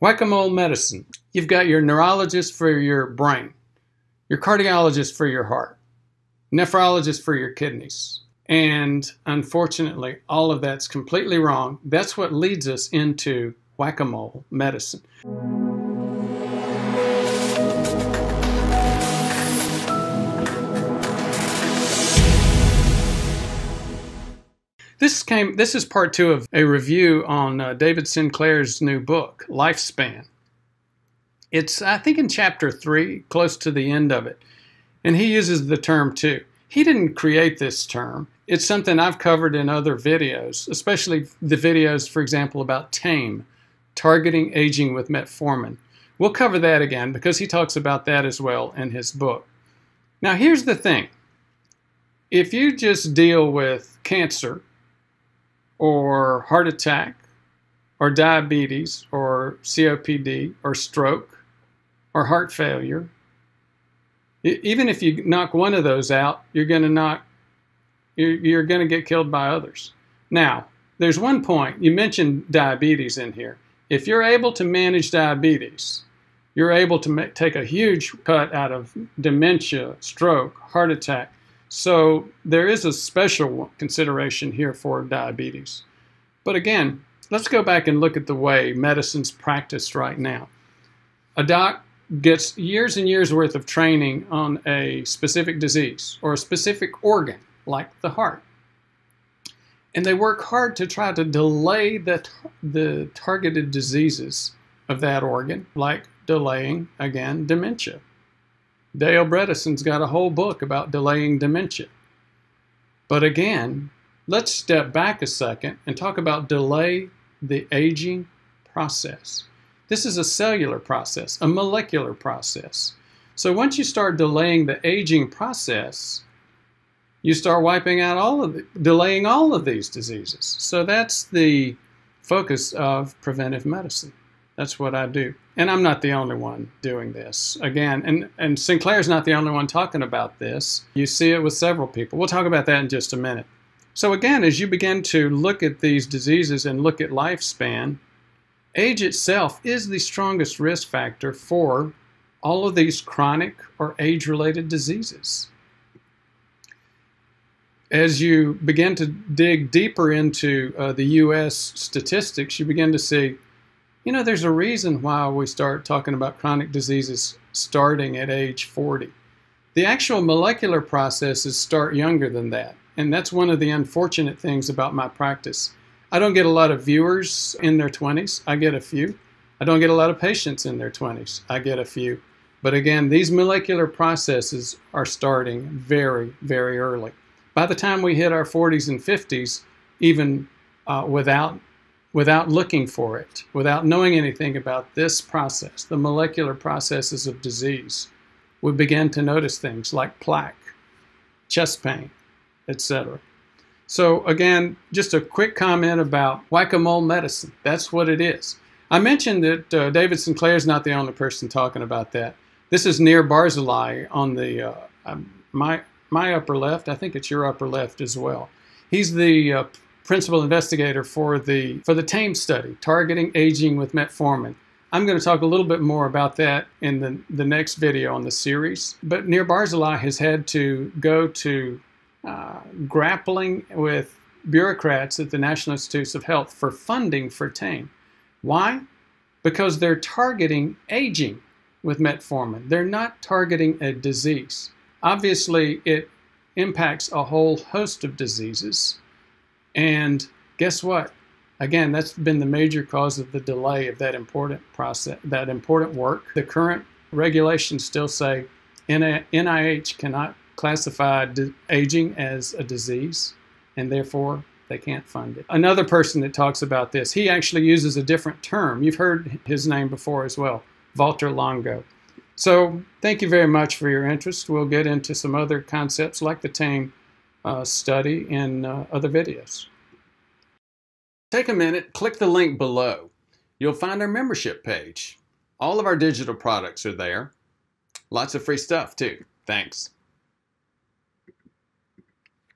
Whack-a-mole medicine. You've got your neurologist for your brain, your cardiologist for your heart, nephrologist for your kidneys. And unfortunately, all of that's completely wrong. That's what leads us into whack-a-mole medicine. This came. This is part two of a review on uh, David Sinclair's new book, Lifespan. It's I think in chapter three, close to the end of it, and he uses the term too. He didn't create this term. It's something I've covered in other videos, especially the videos, for example, about TAME, targeting aging with metformin. We'll cover that again because he talks about that as well in his book. Now, here's the thing if you just deal with cancer or heart attack or diabetes or COPD or stroke or heart failure, even if you knock one of those out, you're going to knock you're, going to get killed by others. Now, there's one point you mentioned diabetes in here. If you're able to manage diabetes, you're able to make, take a huge cut out of dementia, stroke, heart attack, so there is a special consideration here for diabetes. But again, let's go back and look at the way medicine's practiced right now. A doc gets years and years worth of training on a specific disease or a specific organ, like the heart. And they work hard to try to delay the, the targeted diseases of that organ, like delaying, again, dementia. Dale Bredesen's got a whole book about delaying dementia. But again, let's step back a second and talk about delay the aging process. This is a cellular process, a molecular process. So once you start delaying the aging process, you start wiping out all of the, delaying all of these diseases. So that's the focus of preventive medicine. That's what I do. And I'm not the only one doing this. Again, and, and Sinclair's not the only one talking about this. You see it with several people. We'll talk about that in just a minute. So again, as you begin to look at these diseases and look at lifespan, age itself is the strongest risk factor for all of these chronic or age-related diseases. As you begin to dig deeper into uh, the U.S. statistics, you begin to see you know, there's a reason why we start talking about chronic diseases starting at age 40. The actual molecular processes start younger than that. And that's one of the unfortunate things about my practice. I don't get a lot of viewers in their 20s. I get a few. I don't get a lot of patients in their 20s. I get a few. But again, these molecular processes are starting very, very early. By the time we hit our 40s and 50s, even uh, without without looking for it, without knowing anything about this process, the molecular processes of disease, we begin to notice things like plaque, chest pain, etc. So again, just a quick comment about whack-a-mole medicine. That's what it is. I mentioned that uh, David Sinclair is not the only person talking about that. This is Nir Barzilai on the uh, um, my my upper left. I think it's your upper left as well. He's the uh, principal investigator for the for the TAME study, targeting aging with metformin. I'm going to talk a little bit more about that in the, the next video on the series. But Nir Barzilai has had to go to uh, grappling with bureaucrats at the National Institutes of Health for funding for TAME. Why? Because they're targeting aging with metformin. They're not targeting a disease. Obviously, it impacts a whole host of diseases. And guess what? Again, that's been the major cause of the delay of that important process, that important work. The current regulations still say NIH cannot classify aging as a disease, and therefore they can't fund it. Another person that talks about this, he actually uses a different term. You've heard his name before as well, Valter Longo. So thank you very much for your interest. We'll get into some other concepts like the TAME study in uh, other videos. Take a minute, click the link below. You'll find our membership page. All of our digital products are there. Lots of free stuff too. Thanks.